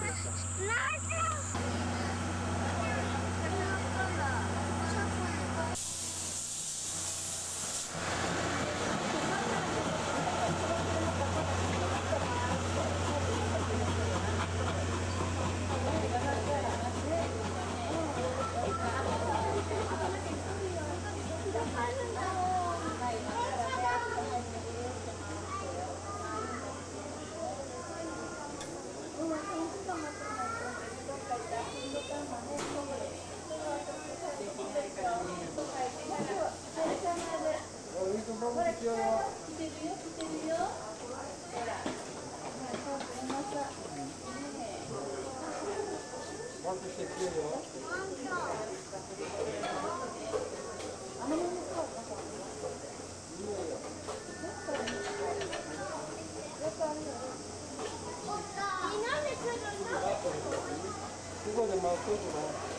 Nice. 过的吗？过的吗？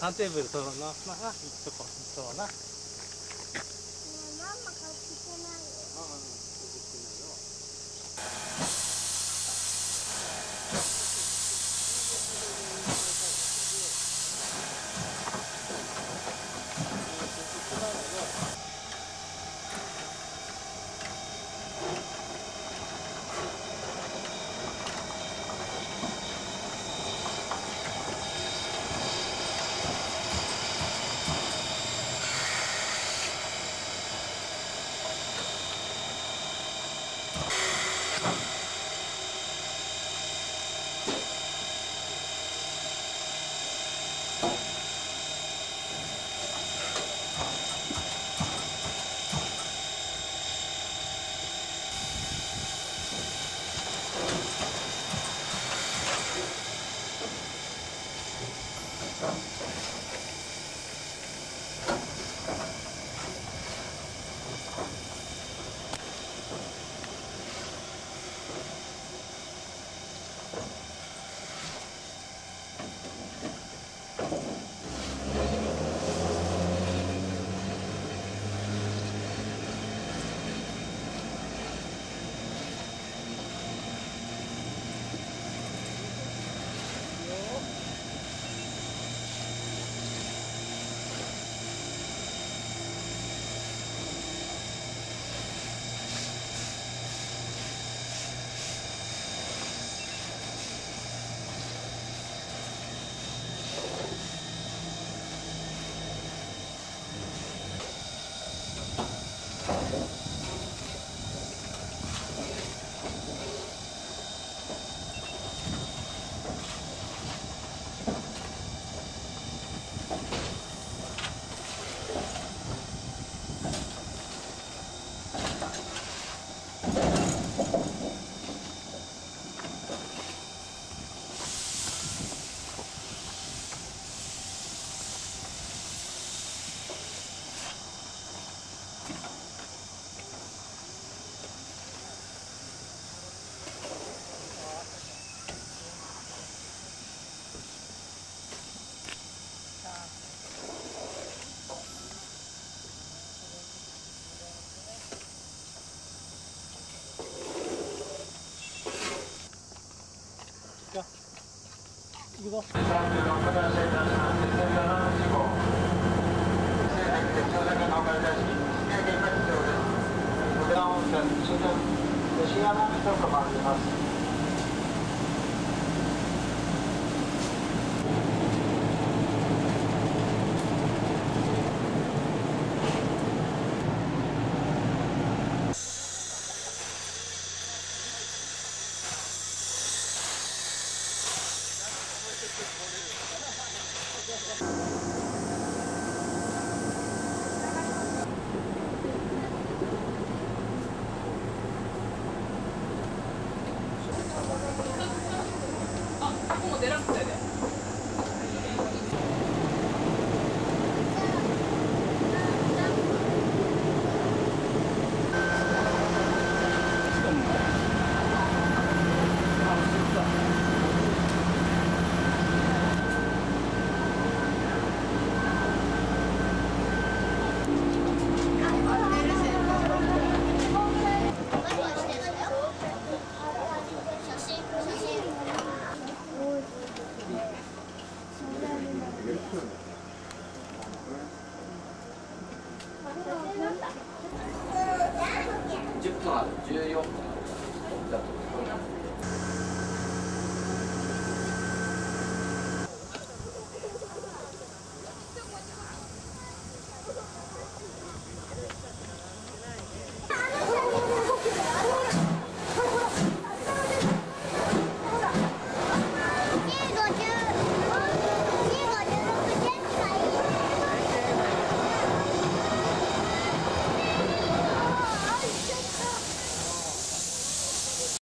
3テーブル取ろうな、まあ、いっとこ、そうな。こここもデここも出なくてね。ある14個